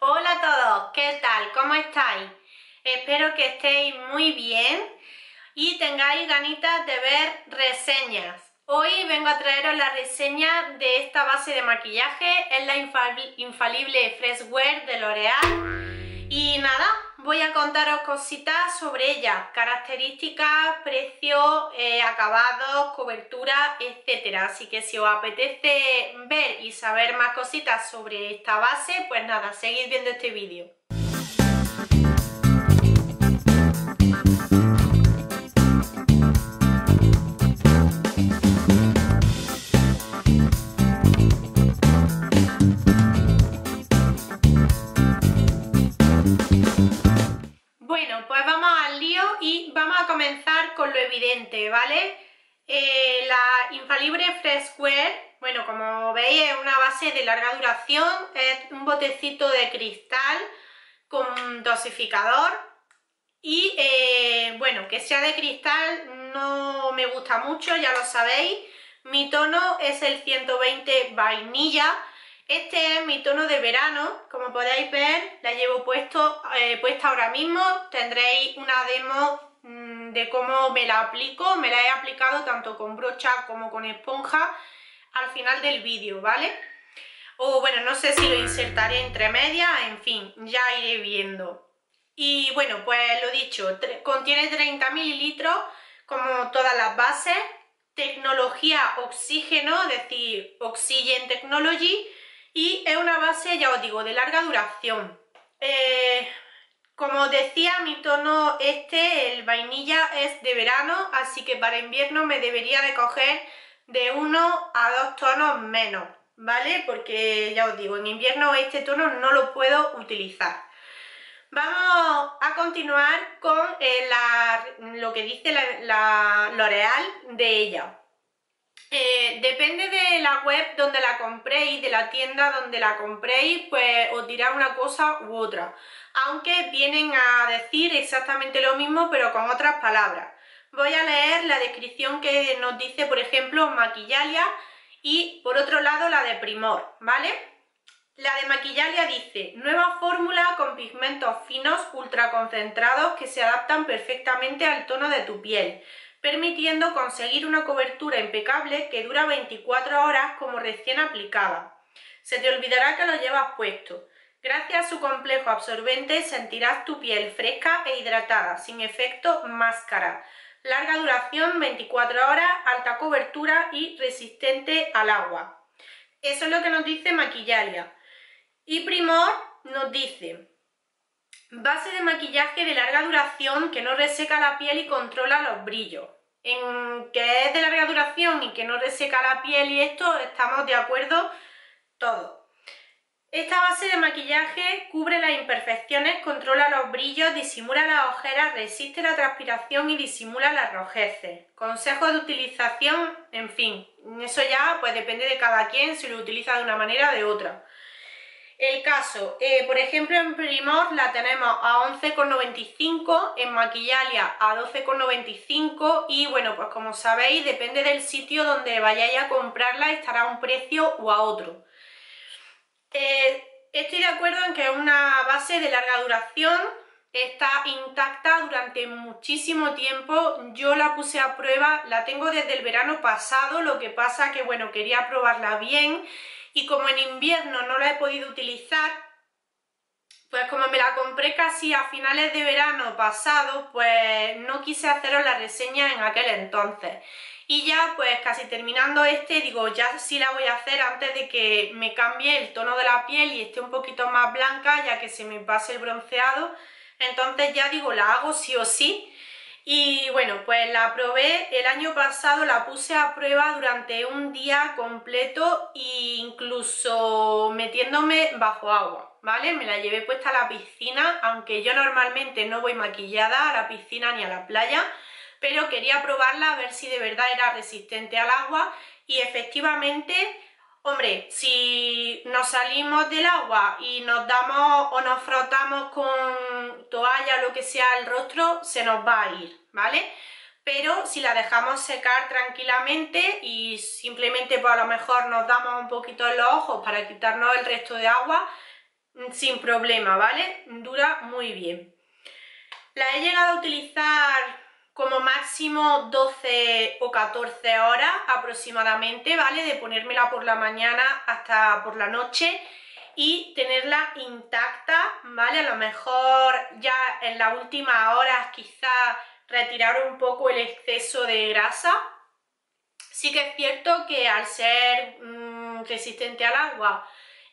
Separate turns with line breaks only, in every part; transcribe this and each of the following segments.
Hola a todos, ¿qué tal? ¿Cómo estáis? Espero que estéis muy bien y tengáis ganitas de ver reseñas. Hoy vengo a traeros la reseña de esta base de maquillaje, es la infalible Freshwear de L'Oreal y nada, voy a contaros cositas sobre ella, características, precio, eh, acabados, cobertura, etcétera. Así que si os apetece ver y saber más cositas sobre esta base, pues nada, seguid viendo este vídeo. De larga duración, es un botecito de cristal con dosificador y eh, bueno, que sea de cristal no me gusta mucho, ya lo sabéis. Mi tono es el 120 vainilla. Este es mi tono de verano, como podéis ver, la llevo puesto, eh, puesta ahora mismo. Tendréis una demo Mm, de cómo me la aplico, me la he aplicado tanto con brocha como con esponja al final del vídeo, ¿vale? O bueno, no sé si lo insertaré entre medias, en fin, ya iré viendo. Y bueno, pues lo dicho, contiene 30 mililitros como todas las bases, tecnología oxígeno, es decir, Oxygen Technology, y es una base, ya os digo, de larga duración. Eh, como decía, mi tono este, el vainilla, es de verano, así que para invierno me debería de coger de uno a dos tonos menos, ¿vale? Porque ya os digo, en invierno este tono no lo puedo utilizar. Vamos a continuar con eh, lo que dice la, L'Oreal de ella. Eh, depende de la web donde la compréis, de la tienda donde la compréis, pues os dirá una cosa u otra. Aunque vienen a decir exactamente lo mismo, pero con otras palabras. Voy a leer la descripción que nos dice, por ejemplo, Maquillalia y por otro lado la de Primor, ¿vale? La de Maquillalia dice, nueva fórmula con pigmentos finos ultraconcentrados que se adaptan perfectamente al tono de tu piel permitiendo conseguir una cobertura impecable que dura 24 horas como recién aplicada. Se te olvidará que lo llevas puesto. Gracias a su complejo absorbente sentirás tu piel fresca e hidratada, sin efecto máscara. Larga duración 24 horas, alta cobertura y resistente al agua. Eso es lo que nos dice Maquillalia. Y Primor nos dice Base de maquillaje de larga duración que no reseca la piel y controla los brillos. En que es de larga duración y que no reseca la piel y esto estamos de acuerdo todos. Esta base de maquillaje cubre las imperfecciones, controla los brillos, disimula las ojeras, resiste la transpiración y disimula las rojeces. Consejos de utilización, en fin, eso ya pues depende de cada quien si lo utiliza de una manera o de otra. El caso, eh, por ejemplo en Primor la tenemos a 11,95, en Maquillalia a 12,95 y bueno, pues como sabéis depende del sitio donde vayáis a comprarla estará a un precio o a otro. Eh, estoy de acuerdo en que es una base de larga duración, está intacta durante muchísimo tiempo, yo la puse a prueba, la tengo desde el verano pasado, lo que pasa que bueno, quería probarla bien y como en invierno no la he podido utilizar, pues como me la compré casi a finales de verano pasado, pues no quise haceros la reseña en aquel entonces. Y ya pues casi terminando este, digo ya sí la voy a hacer antes de que me cambie el tono de la piel y esté un poquito más blanca ya que se me pase el bronceado. Entonces ya digo la hago sí o sí y bueno, pues la probé el año pasado, la puse a prueba durante un día completo e incluso metiéndome bajo agua, ¿vale? Me la llevé puesta a la piscina, aunque yo normalmente no voy maquillada a la piscina ni a la playa, pero quería probarla a ver si de verdad era resistente al agua y efectivamente Hombre, si nos salimos del agua y nos damos o nos frotamos con toalla o lo que sea el rostro, se nos va a ir, ¿vale? Pero si la dejamos secar tranquilamente y simplemente pues a lo mejor nos damos un poquito en los ojos para quitarnos el resto de agua, sin problema, ¿vale? Dura muy bien. La he llegado a utilizar como máximo 12 o 14 horas aproximadamente, ¿vale? De ponérmela por la mañana hasta por la noche y tenerla intacta, ¿vale? A lo mejor ya en las últimas horas quizá retirar un poco el exceso de grasa. Sí que es cierto que al ser mm, resistente al agua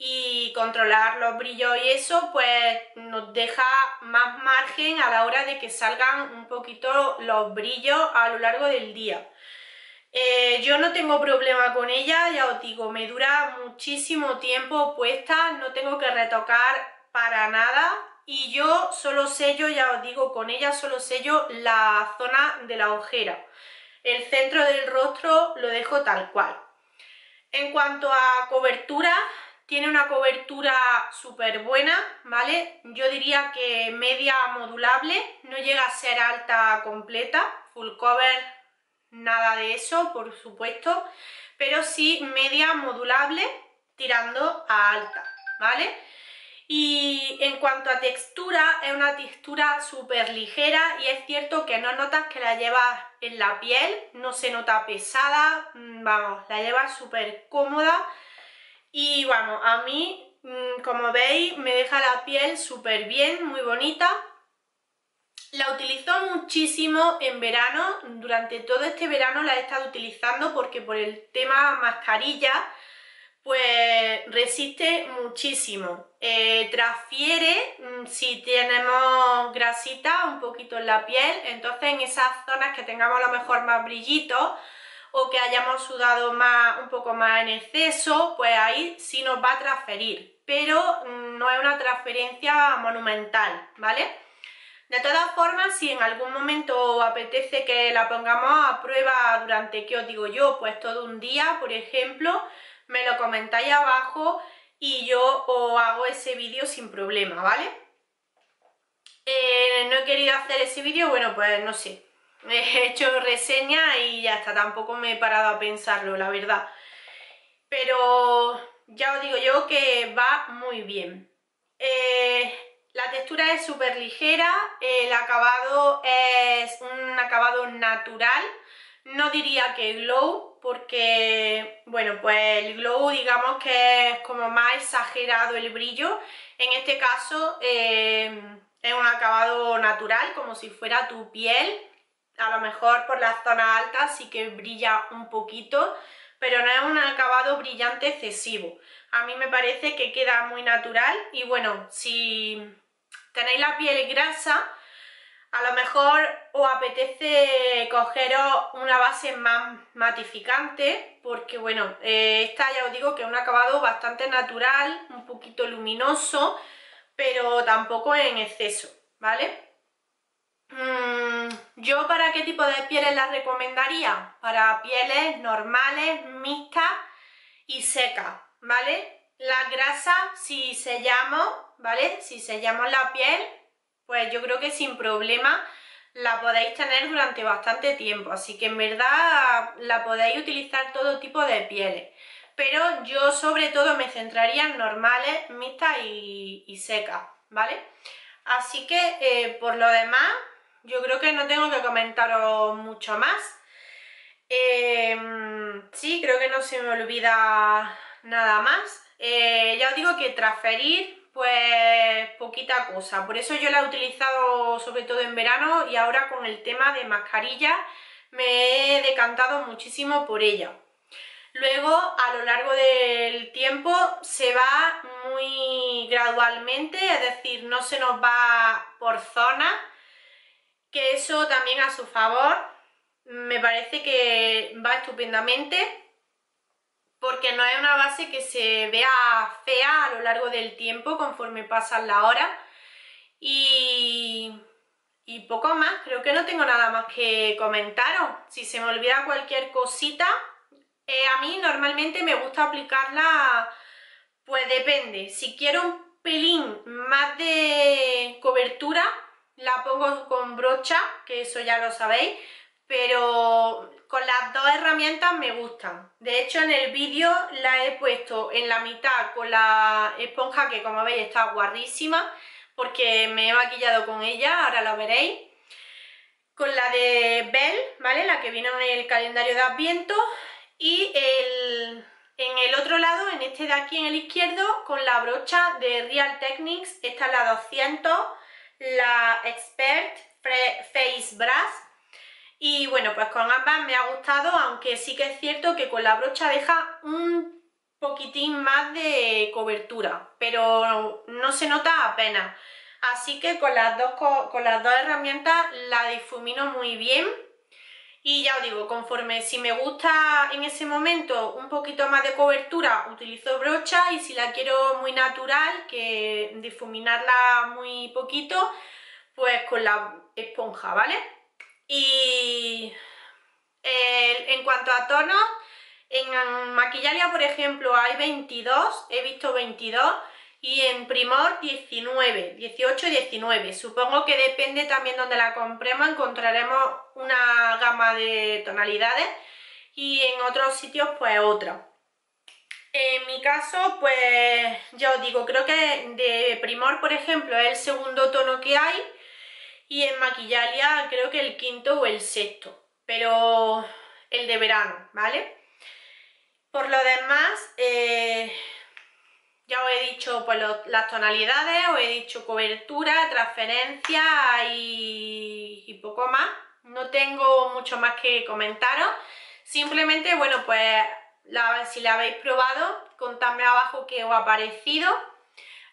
y controlar los brillos y eso, pues nos deja más margen a la hora de que salgan un poquito los brillos a lo largo del día. Eh, yo no tengo problema con ella, ya os digo, me dura muchísimo tiempo puesta, no tengo que retocar para nada y yo solo sello, ya os digo, con ella solo sello la zona de la ojera. El centro del rostro lo dejo tal cual. En cuanto a cobertura, tiene una cobertura súper buena, ¿vale? Yo diría que media modulable, no llega a ser alta completa, full cover, nada de eso, por supuesto, pero sí media modulable tirando a alta, ¿vale? Y en cuanto a textura, es una textura súper ligera y es cierto que no notas que la llevas en la piel, no se nota pesada, mm, vamos, la llevas súper cómoda y bueno, a mí, mm, como veis, me deja la piel súper bien, muy bonita. La utilizo muchísimo en verano, durante todo este verano la he estado utilizando porque por el tema mascarilla, pues resiste muchísimo. Eh, transfiere mm, si tenemos grasita un poquito en la piel, entonces en esas zonas que tengamos a lo mejor más brillitos, o que hayamos sudado más, un poco más en exceso, pues ahí sí nos va a transferir, pero mm, no es una transferencia monumental, ¿vale? De todas formas, si en algún momento os apetece que la pongamos a prueba durante, ¿qué os digo yo? Pues todo un día, por ejemplo, me lo comentáis abajo y yo os hago ese vídeo sin problema, ¿vale? Eh, no he querido hacer ese vídeo, bueno, pues no sé, he hecho reseña y ya está, tampoco me he parado a pensarlo, la verdad. Pero ya os digo yo que va muy bien. Eh, la textura es súper ligera, el acabado es un acabado natural, no diría que glow, porque, bueno, pues el glow digamos que es como más exagerado el brillo. En este caso eh, es un acabado natural, como si fuera tu piel, a lo mejor por las zonas altas sí que brilla un poquito, pero no es un acabado brillante excesivo. A mí me parece que queda muy natural y bueno, si tenéis la piel grasa, a lo mejor os apetece cogeros una base más matificante, porque bueno, eh, esta ya os digo que es un acabado bastante natural, un poquito luminoso, pero tampoco en exceso, ¿vale? Mm, ¿Yo para qué tipo de pieles la recomendaría? Para pieles normales, mixtas y secas, ¿vale? La grasa, si sellamos, ¿vale? Si sellamos la piel, pues yo creo que sin problema la podéis tener durante bastante tiempo. Así que en verdad la podéis utilizar todo tipo de pieles. Pero yo sobre todo me centraría en normales, mixtas y, secas, ¿vale? Así que eh, por lo demás yo creo que no tengo que comentaros mucho más. Em, sí, creo que no se me olvida nada más. Eh, ya os digo que transferir, pues poquita cosa. Por eso yo la he utilizado sobre todo en verano y ahora con el tema de mascarilla me he decantado muchísimo por ella. Luego, a lo largo del tiempo, se va muy gradualmente, es decir, no se nos va por zonas, que eso también a su favor me parece que va estupendamente porque no es una base que se vea fea a lo largo del tiempo conforme pasan la hora y, poco más, creo que no tengo nada más que comentaros. Si se me olvida cualquier cosita, eh, a mí normalmente me gusta aplicarla, pues depende, si quiero un pelín más de cobertura, la pongo con brocha, que eso ya lo sabéis, pero con las dos herramientas me gustan. De hecho, en el vídeo la he puesto en la mitad con la esponja que como veis está guarrísima porque me he maquillado con ella, ahora lo veréis. Con la de Belle, ¿vale? La que vino en el calendario de Adviento. Y en el otro lado, en este de aquí en el izquierdo, con la brocha de Real Techniques. Esta es la 200, la Expert Face Brush y bueno, pues con ambas me ha gustado, aunque sí que es cierto que con la brocha deja un poquitín más de cobertura, pero no se nota apenas. Así que con las dos, con las dos herramientas la difumino muy bien. Y ya os digo, conforme si me gusta en ese momento un poquito más de cobertura, utilizo brocha y si la quiero muy natural, que difuminarla muy poquito, pues con la esponja, ¿vale? Y en cuanto a tonos, en Maquillaria, por ejemplo, hay 22, he visto 22, y en Primor 19, 18 y 19. Supongo que depende también donde la compremos, encontraremos una gama de tonalidades y en otros sitios pues otra. En mi caso, pues ya os digo, creo que de Primor, por ejemplo, es el segundo tono que hay y en Maquillalia creo que el quinto o el sexto, pero el de verano, ¿vale? Por lo demás, las tonalidades, os he dicho cobertura, transferencia y, y poco más. No tengo mucho más que comentaros. Simplemente, bueno, pues si la habéis probado, contadme abajo qué os ha parecido.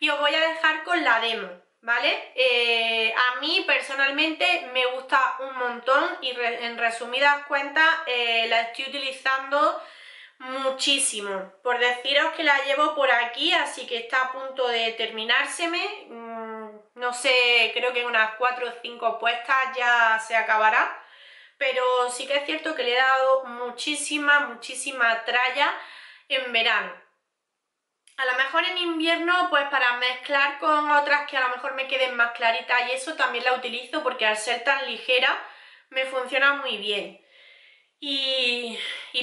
Y os voy a dejar con la demo. ¿vale? Eh, a mí personalmente me gusta un montón y en resumidas cuentas eh, la estoy utilizando muchísimo. Por deciros que la llevo por aquí, así que está a punto de terminárseme. Mm, no sé, creo que en unas 4 o 5 puestas ya se acabará. Pero sí que es cierto que le he dado muchísima, muchísima tralla en verano. A lo mejor en invierno, pues para mezclar con otras que a lo mejor me queden más claritas y eso también la utilizo porque al ser tan ligera me funciona muy bien. Y,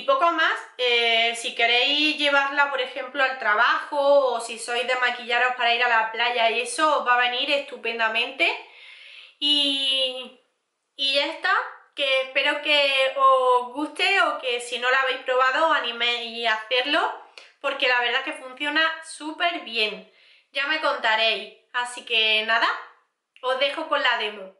poco más, eh, si queréis llevarla por ejemplo al trabajo o si sois de maquillaros para ir a la playa y eso os va a venir estupendamente. Y, y ya está, que espero que os guste o que si no la habéis probado os animéis a hacerlo porque la verdad que funciona súper bien. Ya me contaréis. Así que nada, os dejo con la demo.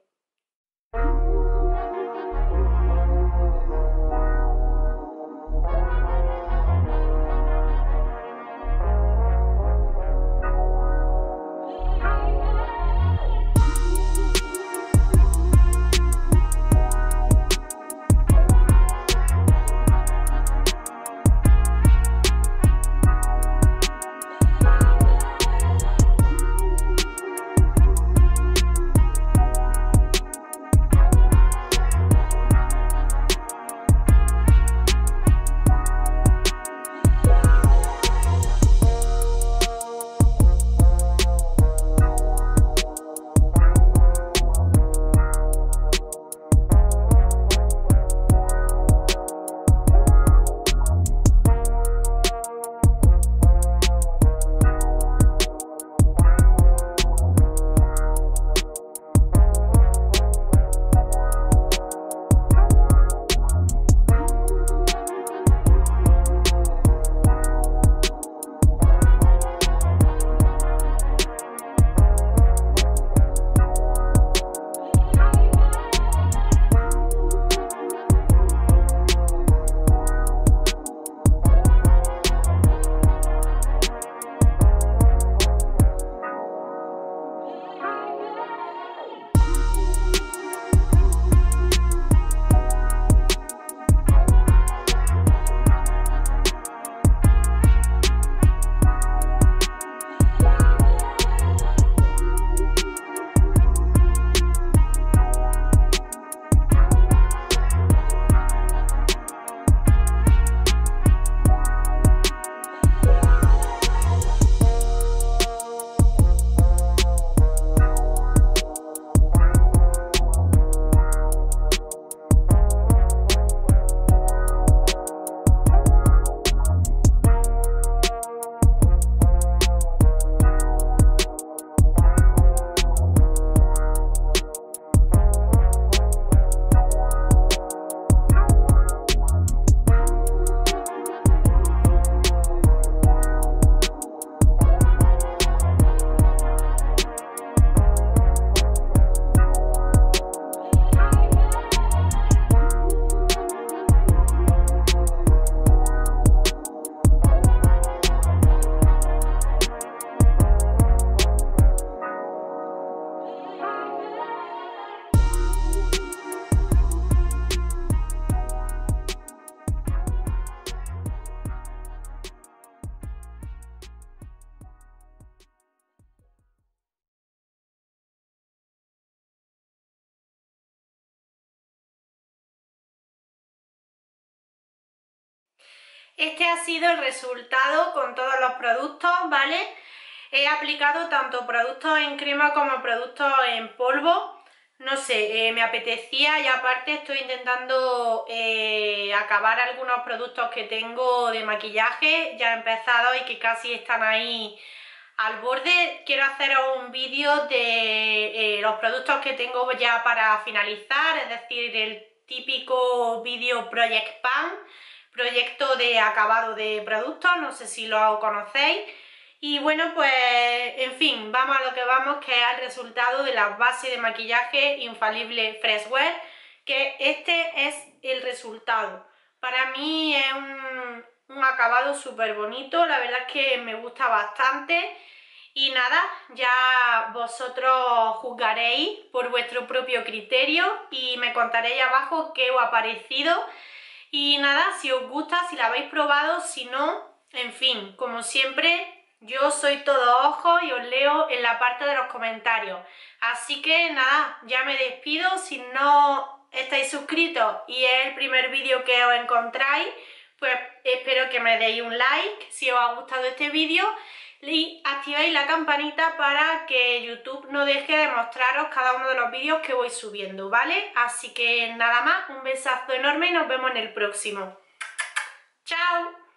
Este ha sido el resultado con todos los productos, ¿vale? He aplicado tanto productos en crema como productos en polvo. No sé, eh, me apetecía y aparte estoy intentando eh, acabar algunos productos que tengo de maquillaje ya he empezado y que casi están ahí al borde. Quiero haceros un vídeo de eh, los productos que tengo ya para finalizar, es decir, el típico vídeo Project Pan proyecto de acabado de productos, no sé si lo conocéis. Y bueno, pues en fin, vamos a lo que vamos, que es el resultado de la base de maquillaje infalible Freshwear, que este es el resultado. Para mí es un, un acabado súper bonito, la verdad es que me gusta bastante. Y nada, ya vosotros juzgaréis por vuestro propio criterio y me contaréis abajo qué os ha parecido y nada, si os gusta, si la habéis probado, si no, en fin, como siempre, yo soy todo ojo y os leo en la parte de los comentarios. Así que nada, ya me despido. Si no estáis suscritos y es el primer vídeo que os encontráis, pues espero que me deis un like si os ha gustado este vídeo y activéis la campanita para que YouTube no deje de mostraros cada uno de los vídeos que voy subiendo, ¿vale? Así que nada más, un besazo enorme y nos vemos en el próximo. ¡Chao!